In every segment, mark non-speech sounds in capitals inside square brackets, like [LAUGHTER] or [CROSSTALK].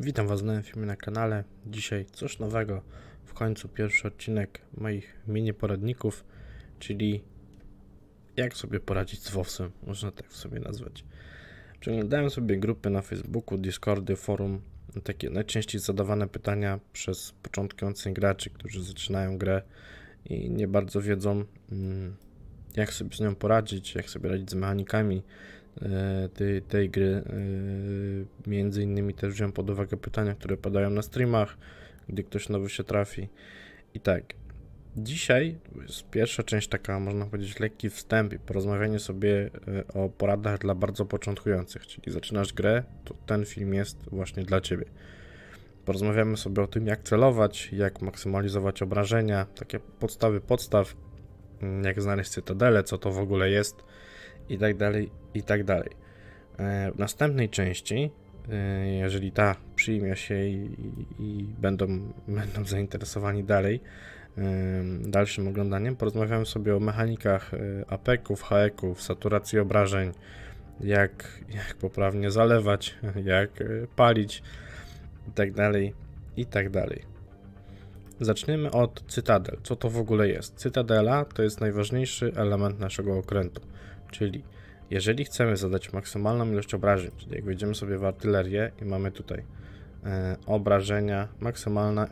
Witam Was w nowym filmie na kanale. Dzisiaj coś nowego. W końcu pierwszy odcinek moich mini poradników, czyli jak sobie poradzić z WoWsem, można tak sobie nazwać. Przeglądałem sobie grupy na Facebooku, Discordy, forum, takie najczęściej zadawane pytania przez początkujących graczy, którzy zaczynają grę i nie bardzo wiedzą, mm, jak sobie z nią poradzić, jak sobie radzić z mechanikami, tej, tej gry. E, między innymi też wziąłem pod uwagę pytania, które padają na streamach, gdy ktoś nowy się trafi. I tak, dzisiaj jest pierwsza część taka, można powiedzieć, lekki wstęp i porozmawianie sobie e, o poradach dla bardzo początkujących, czyli zaczynasz grę, to ten film jest właśnie dla Ciebie. Porozmawiamy sobie o tym, jak celować, jak maksymalizować obrażenia, takie podstawy podstaw, mm, jak znaleźć cytadelę, co to w ogóle jest, i tak dalej, i tak dalej. E, w następnej części, e, jeżeli ta przyjmie się i, i będą, [LAUGHS] będą zainteresowani dalej, e, dalszym oglądaniem, porozmawiamy sobie o mechanikach apeków, haeków, saturacji obrażeń, jak, jak poprawnie zalewać, [LAUGHS] jak palić i tak dalej, i tak. Zaczniemy od cytadel. Co to w ogóle jest? Cytadela to jest najważniejszy element naszego okrętu. Czyli jeżeli chcemy zadać maksymalną ilość obrażeń, czyli jak wejdziemy sobie w artylerię i mamy tutaj e, obrażenia, maksymalne,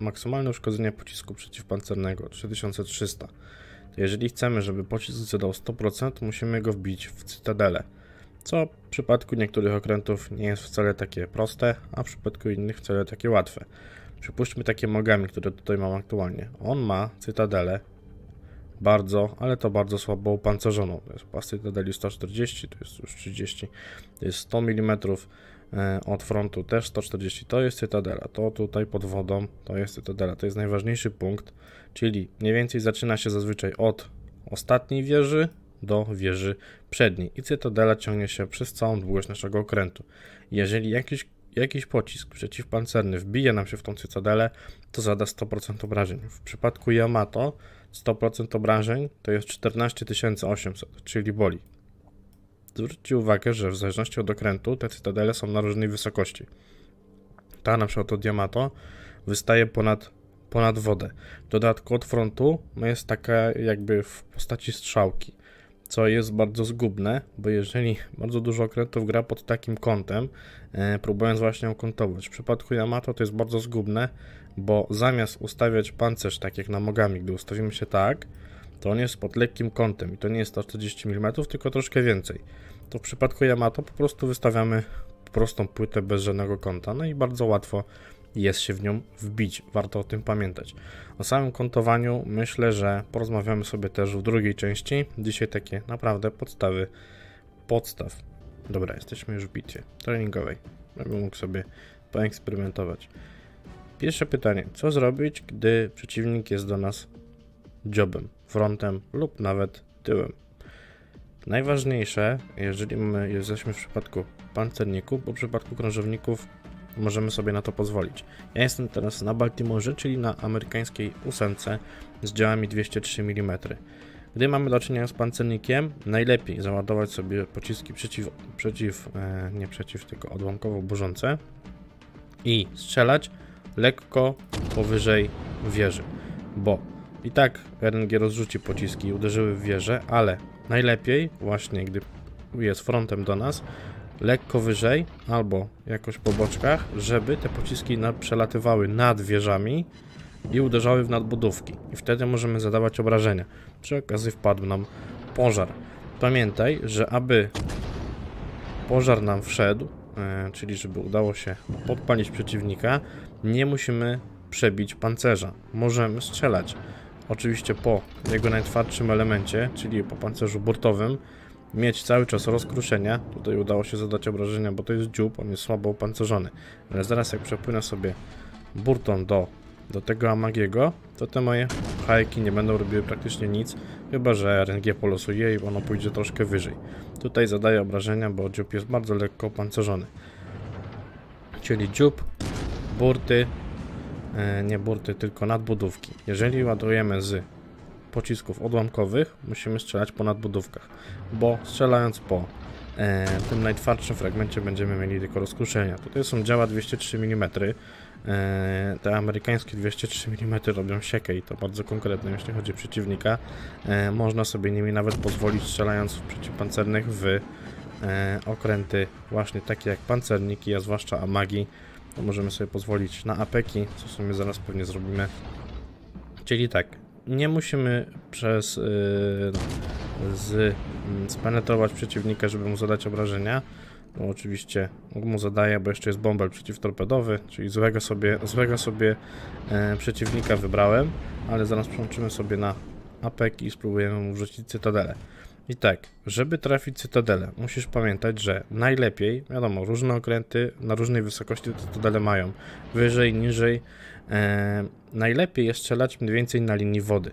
maksymalne uszkodzenie pocisku przeciwpancernego 3300, to jeżeli chcemy, żeby pocisk zadał 100%, musimy go wbić w cytadelę, co w przypadku niektórych okrętów nie jest wcale takie proste, a w przypadku innych wcale takie łatwe. Przypuśćmy takie mogami, które tutaj mam aktualnie. On ma cytadelę bardzo, ale to bardzo słabo upancerzoną. To jest pasy Tedeli 140, to jest już 30, to jest 100 mm e, od frontu też 140, to jest Cytadela, to tutaj pod wodą, to jest Cytadela, to jest najważniejszy punkt, czyli mniej więcej zaczyna się zazwyczaj od ostatniej wieży do wieży przedniej. I Cytadela ciągnie się przez całą długość naszego okrętu. Jeżeli jakiś jakiś pocisk przeciwpancerny wbije nam się w tą cytadelę, to zada 100% obrażeń. W przypadku Yamato 100% obrażeń to jest 14800, czyli boli. Zwróćcie uwagę, że w zależności od okrętu te cytadele są na różnej wysokości. Ta na przykład od Yamato wystaje ponad, ponad wodę. W dodatku od frontu jest taka jakby w postaci strzałki co jest bardzo zgubne, bo jeżeli bardzo dużo okrętów gra pod takim kątem, e, próbując właśnie ją kątować. W przypadku Yamato to jest bardzo zgubne, bo zamiast ustawiać pancerz tak jak na Mogami, gdy ustawimy się tak, to on jest pod lekkim kątem i to nie jest 140 mm, tylko troszkę więcej. To w przypadku Yamato po prostu wystawiamy prostą płytę bez żadnego kąta, no i bardzo łatwo jest się w nią wbić. Warto o tym pamiętać. O samym kontowaniu myślę, że porozmawiamy sobie też w drugiej części. Dzisiaj takie naprawdę podstawy podstaw. Dobra, jesteśmy już w bitwie treningowej. Bym mógł sobie poeksperymentować. Pierwsze pytanie. Co zrobić, gdy przeciwnik jest do nas jobem, frontem lub nawet tyłem? Najważniejsze, jeżeli my jesteśmy w przypadku pancerników, bo w przypadku krążowników możemy sobie na to pozwolić. Ja jestem teraz na Baltimorze, czyli na amerykańskiej ósemce z działami 203 mm. Gdy mamy do czynienia z pancernikiem, najlepiej załadować sobie pociski przeciw, przeciw e, nie przeciw, tylko odłamkowo burzące i strzelać lekko powyżej wieży, bo i tak RNG rozrzuci pociski i uderzyły w wieżę, ale najlepiej właśnie gdy jest frontem do nas, lekko wyżej albo jakoś po boczkach, żeby te pociski przelatywały nad wieżami i uderzały w nadbudówki. I wtedy możemy zadawać obrażenia. Przy okazji wpadł nam pożar. Pamiętaj, że aby pożar nam wszedł, e, czyli żeby udało się podpalić przeciwnika, nie musimy przebić pancerza. Możemy strzelać. Oczywiście po jego najtwardszym elemencie, czyli po pancerzu burtowym, mieć cały czas rozkruszenia. Tutaj udało się zadać obrażenia, bo to jest dziób, on jest słabo opancerzony. Ale zaraz jak przepłynę sobie burtą do, do tego Amagiego, to te moje hajki nie będą robiły praktycznie nic, chyba że RNG polosuje i ono pójdzie troszkę wyżej. Tutaj zadaję obrażenia, bo dziób jest bardzo lekko opancerzony. Czyli dziób, burty, e, nie burty, tylko nadbudówki. Jeżeli ładujemy z pocisków odłamkowych musimy strzelać po nadbudówkach, bo strzelając po E, w tym najtwardszym fragmencie będziemy mieli tylko rozkruszenia. Tutaj są działa 203 mm. E, te amerykańskie 203 mm robią siekę i to bardzo konkretne, jeśli chodzi o przeciwnika. E, można sobie nimi nawet pozwolić strzelając w przeciwpancernych w e, okręty właśnie takie jak pancerniki, a zwłaszcza amagi. To możemy sobie pozwolić na apeki, co sobie zaraz pewnie zrobimy. Czyli tak, nie musimy przez yy, z, spenetrować przeciwnika, żeby mu zadać obrażenia. No oczywiście mu zadaje, bo jeszcze jest bąbel przeciwtorpedowy, czyli złego sobie, złego sobie e, przeciwnika wybrałem, ale zaraz przełączymy sobie na apek i spróbujemy mu wrzucić cytadelę. I tak, żeby trafić cytadelę, musisz pamiętać, że najlepiej, wiadomo, różne okręty na różnej wysokości cytadele mają, wyżej, niżej, e, najlepiej jest strzelać mniej więcej na linii wody.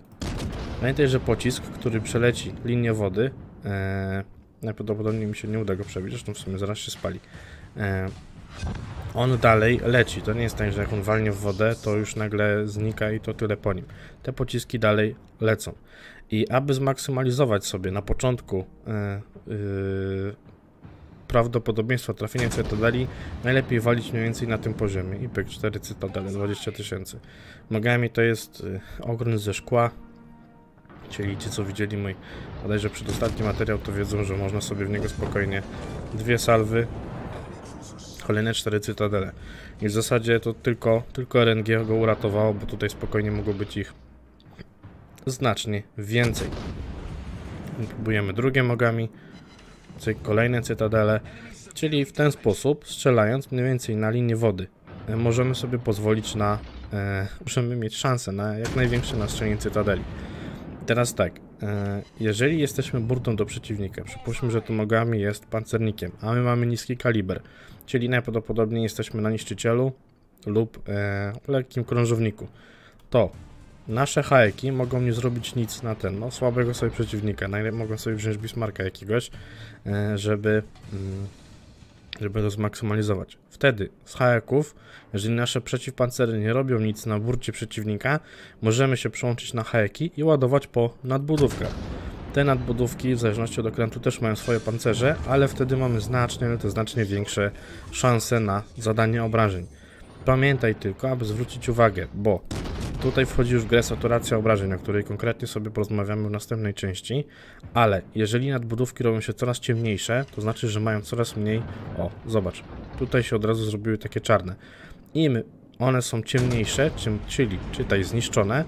Pamiętaj, że pocisk, który przeleci linię wody, e, najprawdopodobniej mi się nie uda go przebić, zresztą w sumie zaraz się spali. E, on dalej leci. To nie jest tak, że jak on walnie w wodę, to już nagle znika i to tyle po nim. Te pociski dalej lecą. I aby zmaksymalizować sobie na początku e, yy, prawdopodobieństwo trafienia cytadeli, najlepiej walić mniej więcej na tym poziomie. I pyk 4 cytadele, 20 tysięcy. Nogami to jest y, ogrom ze szkła, Czyli ci, co widzieli mój bodajże przedostatni materiał, to wiedzą, że można sobie w niego spokojnie dwie salwy, kolejne cztery cytadele. I w zasadzie to tylko, tylko RNG go uratowało, bo tutaj spokojnie mogło być ich znacznie więcej. Próbujemy drugie mogami, kolejne cytadele, czyli w ten sposób, strzelając mniej więcej na linię wody, e, możemy sobie pozwolić na, e, [LAUGHS] możemy mieć szansę na jak największe nastrzelenie cytadeli. Teraz tak, e, jeżeli jesteśmy burtą do przeciwnika, przypuśćmy, że tu nogami jest pancernikiem, a my mamy niski kaliber, czyli najprawdopodobniej jesteśmy na niszczycielu lub e, lekkim krążowniku, to nasze hajki mogą nie zrobić nic na ten, no słabego sobie przeciwnika, mogą sobie wziąć Bismarka jakiegoś, e, żeby mm, żeby to zmaksymalizować. Wtedy z hajaków, jeżeli nasze przeciwpancery nie robią nic na burcie przeciwnika, możemy się przełączyć na hajeki i ładować po nadbudówkach. Te nadbudówki w zależności od okrętu też mają swoje pancerze, ale wtedy mamy znacznie, ale to znacznie większe szanse na zadanie obrażeń. Pamiętaj tylko, aby zwrócić uwagę, bo Tutaj wchodzi już w grę saturacja obrażeń, o której konkretnie sobie porozmawiamy w następnej części, ale jeżeli nadbudówki robią się coraz ciemniejsze, to znaczy, że mają coraz mniej... O, zobacz, tutaj się od razu zrobiły takie czarne. Im one są ciemniejsze, czym, czyli czytaj zniszczone,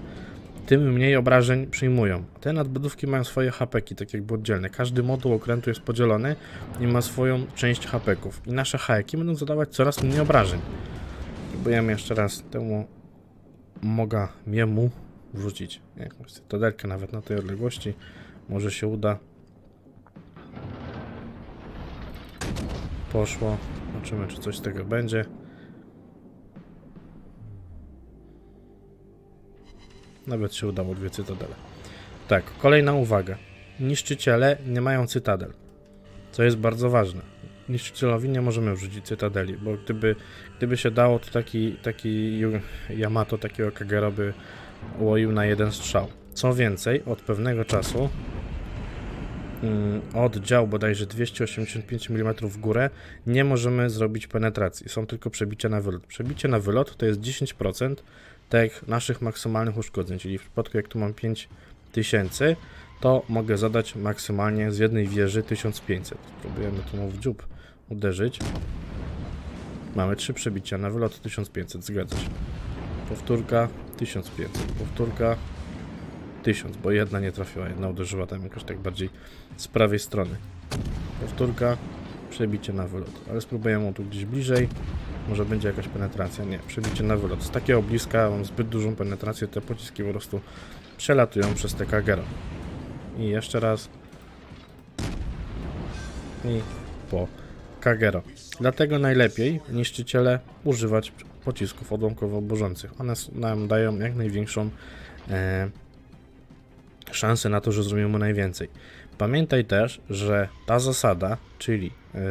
tym mniej obrażeń przyjmują. Te nadbudówki mają swoje hapeki, tak jakby oddzielne. Każdy moduł okrętu jest podzielony i ma swoją część hapeków. I nasze haki będą zadawać coraz mniej obrażeń. Próbujemy jeszcze raz temu mogę jemu wrzucić jakąś nawet na tej odległości. Może się uda. Poszło. Zobaczymy, czy coś z tego będzie. Nawet się udało dwie cytadele. Tak, kolejna uwaga. Niszczyciele nie mają cytadel, co jest bardzo ważne niszczycielowi nie możemy wrzucić cytadeli, bo gdyby, gdyby się dało, to taki, taki Yamato takiego Kagero by ułoił na jeden strzał. Co więcej, od pewnego czasu mm, od dział bodajże 285 mm w górę nie możemy zrobić penetracji, są tylko przebicia na wylot. Przebicie na wylot to jest 10% tych naszych maksymalnych uszkodzeń, czyli w przypadku jak tu mam 5000, to mogę zadać maksymalnie z jednej wieży 1500. Spróbujemy tu w dziób uderzyć. Mamy trzy przebicia na wylot 1500, zgadza się. Powtórka 1500, powtórka 1000, bo jedna nie trafiła, jedna uderzyła tam jakoś tak bardziej z prawej strony. Powtórka, przebicie na wylot, ale spróbujemy tu gdzieś bliżej, może będzie jakaś penetracja, nie, przebicie na wylot. Z takiego bliska mam zbyt dużą penetrację, te pociski po prostu przelatują przez te kagero. I jeszcze raz. I po Kagero. Dlatego najlepiej niszczyciele używać pocisków odłamkowo burzących. One nam dają jak największą e, szansę na to, że zrobimy najwięcej. Pamiętaj też, że ta zasada, czyli e,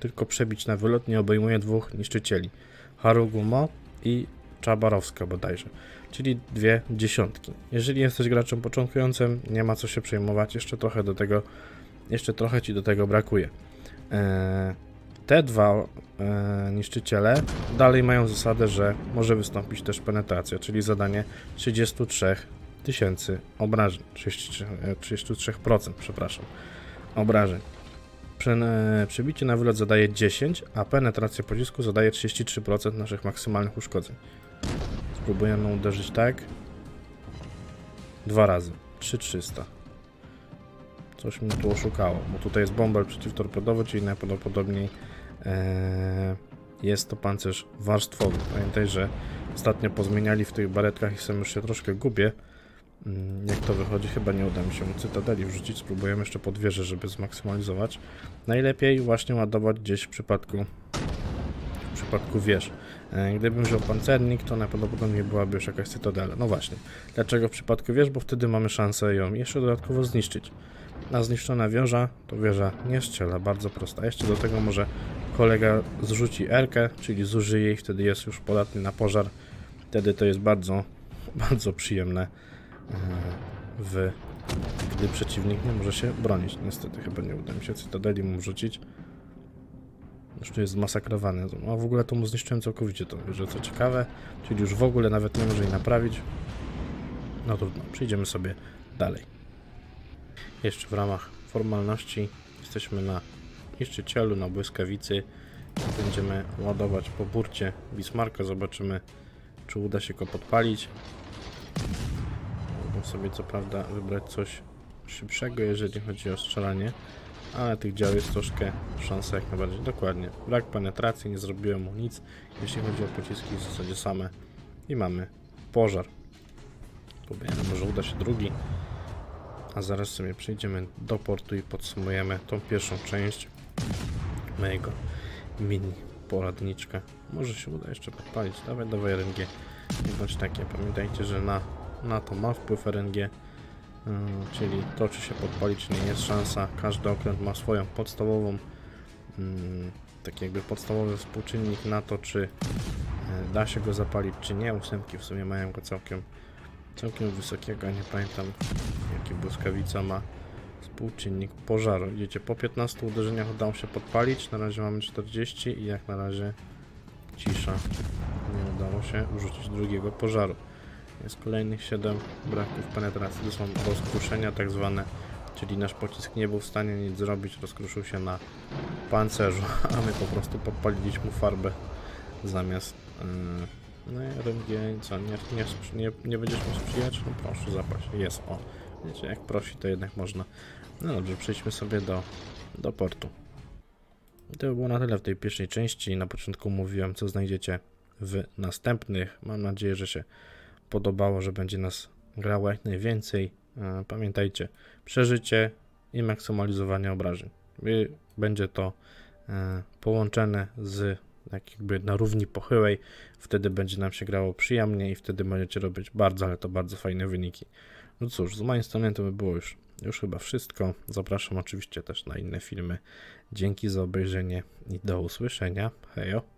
tylko przebić na wylot, nie obejmuje dwóch niszczycieli. Harugumo i Czabarowska bodajże, czyli dwie dziesiątki. Jeżeli jesteś graczem początkującym, nie ma co się przejmować, jeszcze trochę do tego, jeszcze trochę ci do tego brakuje. E, te dwa e, niszczyciele dalej mają zasadę, że może wystąpić też penetracja, czyli zadanie 33 tysięcy obrażeń, 33%, 33% przepraszam, obrażeń. Prze, e, przebicie na wylot zadaje 10, a penetracja pocisku zadaje 33% naszych maksymalnych uszkodzeń. Spróbujemy uderzyć tak. Dwa razy. 3300. Coś mnie tu oszukało, bo tutaj jest bąbel przeciwtorpedowy, czyli najprawdopodobniej e, jest to pancerz warstwowy. Pamiętaj, że ostatnio pozmieniali w tych baretkach i sam już się troszkę gubię. Mm, Jak to wychodzi, chyba nie uda mi się cytadeli wrzucić. Spróbujemy jeszcze pod wieżę, żeby zmaksymalizować. Najlepiej właśnie ładować gdzieś w przypadku w przypadku wież. E, Gdybym wziął pancernik, to najprawdopodobniej byłaby już jakaś cytadela. No właśnie. Dlaczego w przypadku wież? Bo wtedy mamy szansę ją jeszcze dodatkowo zniszczyć. A zniszczona wieża, to wieża nie strzela, bardzo prosta. Jeszcze do tego może kolega zrzuci erkę, czyli zużyje i wtedy jest już podatny na pożar. Wtedy to jest bardzo, [LAUGHS] bardzo przyjemne, e, w, gdy przeciwnik nie może się bronić. Niestety chyba nie uda mi się cytadeli mu wrzucić. Już tu jest zmasakrowany. A w ogóle to mu zniszczyłem całkowicie to, że co ciekawe, czyli już w ogóle nawet nie może jej naprawić. No trudno, przejdziemy sobie dalej. Jeszcze w ramach formalności jesteśmy na niszczycielu, na błyskawicy. Będziemy ładować po burcie Bismarka. Zobaczymy, czy uda się go podpalić. Mogę sobie co prawda wybrać coś szybszego, jeżeli chodzi o strzelanie, ale tych dział jest troszkę szansa jak najbardziej. Dokładnie. Brak penetracji, nie zrobiłem mu nic. Jeśli chodzi o pociski, w zasadzie same. I mamy pożar. Próbujemy, może uda się drugi. A zaraz sobie przejdziemy do portu i podsumujemy tą pierwszą część mojego mini poradniczka. Może się uda jeszcze podpalić. Dawaj, dawaj RNG. Bądź takie. Pamiętajcie, że na, na to ma wpływ RNG. Yy, czyli to, czy się podpali, czy nie jest szansa. Każdy okręt ma swoją podstawową, yy, taki jakby podstawowy współczynnik na to, czy yy, da się go zapalić, czy nie. Ósemki w sumie mają go całkiem całkiem wysokiego, nie pamiętam jaki błyskawica ma współczynnik pożaru. Widzicie, po 15 uderzeniach udało się podpalić, na razie mamy 40 i jak na razie cisza. Nie udało się wrzucić drugiego pożaru. Jest kolejnych 7 braków penetracji, to są rozkruszenia tak zwane, czyli nasz pocisk nie był w stanie nic zrobić, rozkruszył się na pancerzu, [LAUGHS] a my po prostu podpaliliśmy farbę zamiast... Yy, no i RNG, co, nie, nie, nie, nie będziesz sprzyjać? No proszę, zapaść. Jest, o. Wiecie, jak prosi, to jednak można. No dobrze, przejdźmy sobie do, do portu. I to by było na tyle w tej pierwszej części. Na początku mówiłem, co znajdziecie w następnych. Mam nadzieję, że się podobało, że będzie nas grało jak najwięcej. E, Pamiętajcie, przeżycie i maksymalizowanie obrażeń. I Będzie to e, połączone z jakby na równi pochyłej, wtedy będzie nam się grało przyjemnie i wtedy będziecie robić bardzo, ale to bardzo fajne wyniki. No cóż, z mojej strony to by było już, już chyba wszystko. Zapraszam oczywiście też na inne filmy. Dzięki za obejrzenie i do usłyszenia. Hejo!